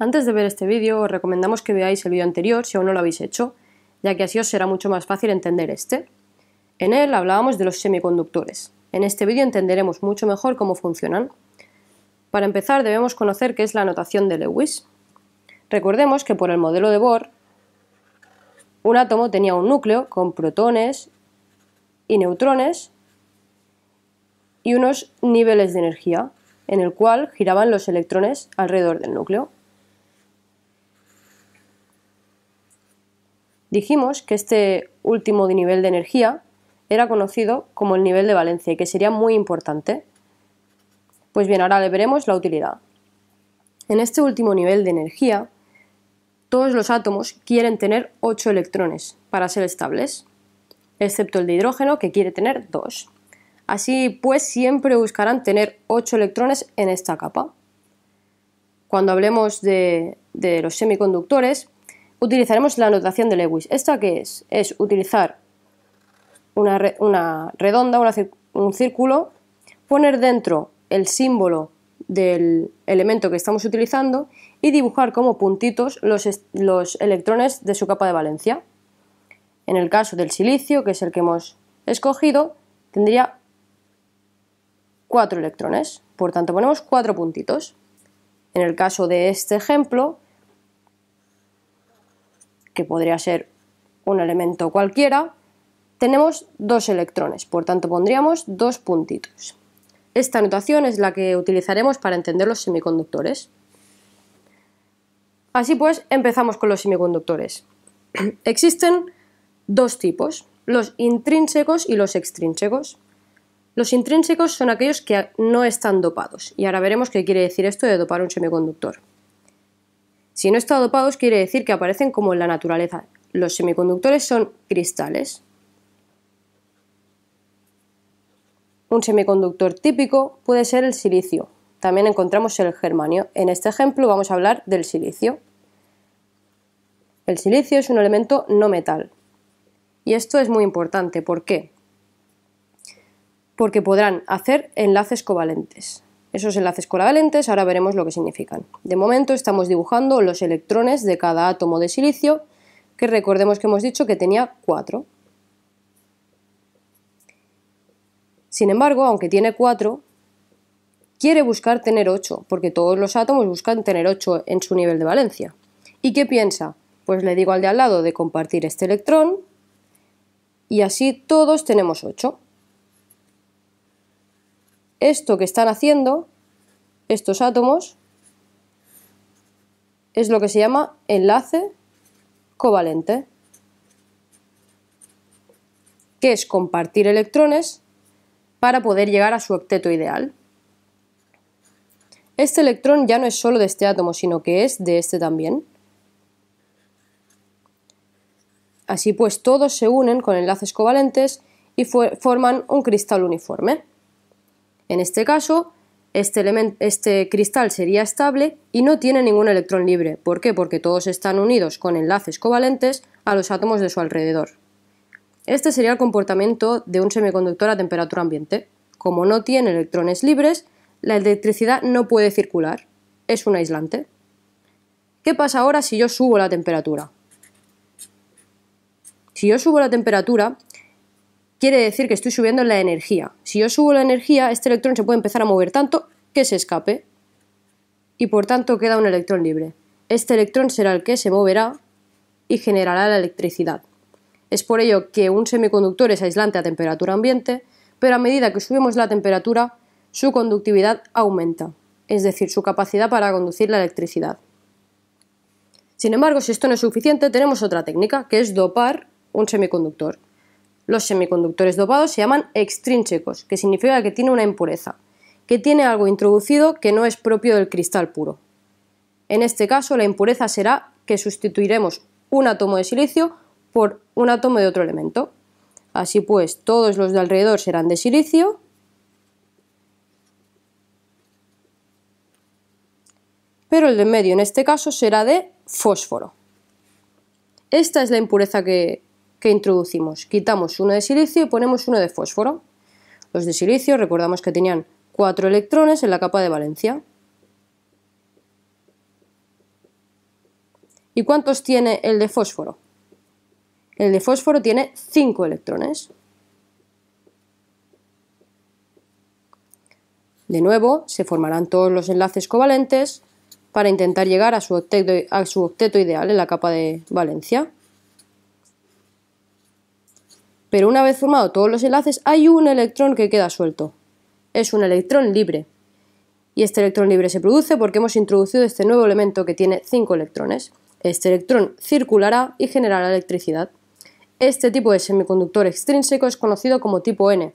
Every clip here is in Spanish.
Antes de ver este vídeo os recomendamos que veáis el vídeo anterior si aún no lo habéis hecho, ya que así os será mucho más fácil entender este. En él hablábamos de los semiconductores. En este vídeo entenderemos mucho mejor cómo funcionan. Para empezar debemos conocer qué es la notación de Lewis. Recordemos que por el modelo de Bohr, un átomo tenía un núcleo con protones y neutrones y unos niveles de energía, en el cual giraban los electrones alrededor del núcleo. Dijimos que este último nivel de energía era conocido como el nivel de valencia y que sería muy importante. Pues bien, ahora le veremos la utilidad. En este último nivel de energía, todos los átomos quieren tener 8 electrones para ser estables, excepto el de hidrógeno que quiere tener 2. Así pues, siempre buscarán tener 8 electrones en esta capa. Cuando hablemos de, de los semiconductores, utilizaremos la notación de Lewis. ¿Esta qué es? Es utilizar una, redonda, un círculo, poner dentro el símbolo del elemento que estamos utilizando y dibujar como puntitos los, los, electrones de su capa de valencia. En el caso del silicio, que es el que hemos escogido, tendría cuatro electrones, por tanto ponemos cuatro puntitos. En el caso de este ejemplo, que podría ser un elemento cualquiera, tenemos dos electrones, por tanto pondríamos dos puntitos. Esta notación es la que utilizaremos para entender los semiconductores. Así pues, empezamos con los semiconductores. Existen dos tipos, los intrínsecos y los extrínsecos. Los intrínsecos son aquellos que no están dopados, y ahora veremos qué quiere decir esto de dopar un semiconductor. Si no está dopados quiere decir que aparecen como en la naturaleza. Los semiconductores son cristales. Un semiconductor típico puede ser el silicio. También encontramos el germanio. En este ejemplo vamos a hablar del silicio. El silicio es un elemento no metal. Y esto es muy importante. ¿Por qué? Porque podrán hacer enlaces covalentes. Esos enlaces covalentes ahora veremos lo que significan. De momento estamos dibujando los electrones de cada átomo de silicio, que recordemos que hemos dicho que tenía 4. Sin embargo, aunque tiene 4, quiere buscar tener 8, porque todos los átomos buscan tener 8 en su nivel de valencia. ¿Y qué piensa? Pues le digo al de al lado de compartir este electrón y así todos tenemos 8 esto que están haciendo estos átomos es lo que se llama enlace covalente, que es compartir electrones para poder llegar a su octeto ideal. Este electrón ya no es solo de este átomo, sino que es de este también. Así pues, todos se unen con enlaces covalentes y forman un cristal uniforme. En este caso, este, este, cristal sería estable y no tiene ningún electrón libre. ¿Por qué? Porque todos están unidos con enlaces covalentes a los átomos de su alrededor. Este sería el comportamiento de un semiconductor a temperatura ambiente. Como no tiene electrones libres, la electricidad no puede circular. Es un aislante. ¿Qué pasa ahora si yo subo la temperatura? Si yo subo la temperatura, quiere decir que estoy subiendo la energía. Si yo subo la energía, este electrón se puede empezar a mover tanto que se escape y por tanto queda un electrón libre. Este electrón será el que se moverá y generará la electricidad. Es por ello que un semiconductor es aislante a temperatura ambiente, pero a medida que subimos la temperatura, su conductividad aumenta, es decir, su capacidad para conducir la electricidad. Sin embargo, si esto no es suficiente, tenemos otra técnica, que es dopar un semiconductor. Los semiconductores dopados se llaman extrínsecos, que significa que tiene una impureza, que tiene algo introducido que no es propio del cristal puro. En este caso, la impureza será que sustituiremos un átomo de silicio por un átomo de otro elemento. Así pues, todos los de alrededor serán de silicio pero el de medio en este caso será de fósforo. Esta es la impureza que, que introducimos. Quitamos uno de silicio y ponemos uno de fósforo. Los de silicio recordamos que tenían cuatro electrones en la capa de valencia. ¿Y cuántos tiene el de fósforo? El de fósforo tiene 5 electrones. De nuevo, se formarán todos los enlaces covalentes para intentar llegar a su, octeto, ideal en la capa de valencia. Pero una vez formados todos los enlaces, hay un electrón que queda suelto. Es un electrón libre. Y este electrón libre se produce porque hemos introducido este nuevo elemento que tiene 5 electrones. Este electrón circulará y generará electricidad. Este tipo de semiconductor extrínseco es conocido como tipo N.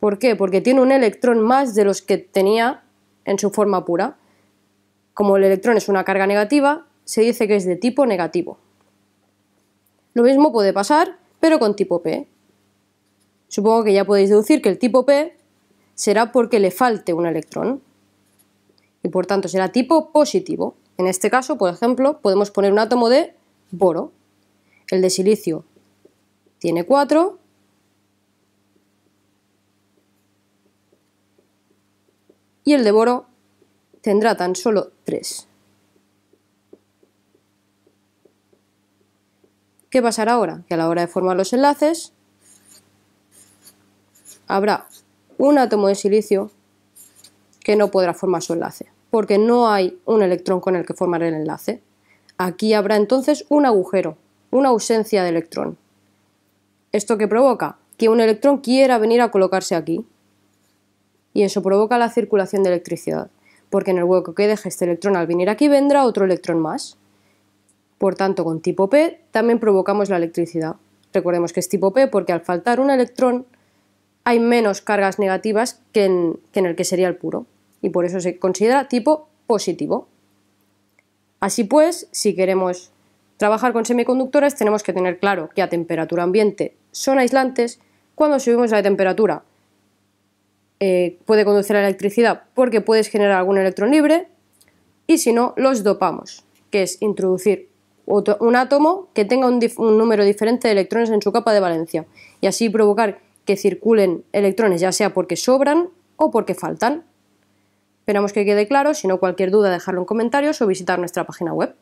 ¿Por qué? Porque tiene un electrón más de los que tenía en su forma pura. Como el electrón es una carga negativa, se dice que es de tipo negativo. Lo mismo puede pasar, pero con tipo P. Supongo que ya podéis deducir que el tipo P será porque le falte un electrón. Y por tanto será tipo positivo. En este caso, por ejemplo, podemos poner un átomo de boro. El de silicio tiene 4 y el de boro tendrá tan solo 3. ¿Qué pasará ahora? Que a la hora de formar los enlaces habrá un átomo de silicio que no podrá formar su enlace, porque no hay un electrón con el que formar el enlace. Aquí habrá entonces un agujero, una ausencia de electrón. ¿Esto qué provoca? Que un electrón quiera venir a colocarse aquí. Y eso provoca la circulación de electricidad porque en el hueco que deja este electrón al venir aquí vendrá otro electrón más. Por tanto, con tipo P también provocamos la electricidad. Recordemos que es tipo P porque al faltar un electrón hay menos cargas negativas que en, el que sería el puro, y por eso se considera tipo positivo. Así pues, si queremos trabajar con semiconductores tenemos que tener claro que a temperatura ambiente son aislantes, cuando subimos la temperatura eh, puede conducir la electricidad porque puedes generar algún electrón libre y si no, los dopamos, que es introducir un átomo que tenga un, número diferente de electrones en su capa de valencia y así provocar que circulen electrones ya sea porque sobran o porque faltan. Esperamos que quede claro, si no cualquier duda dejarlo en comentarios o visitar nuestra página web.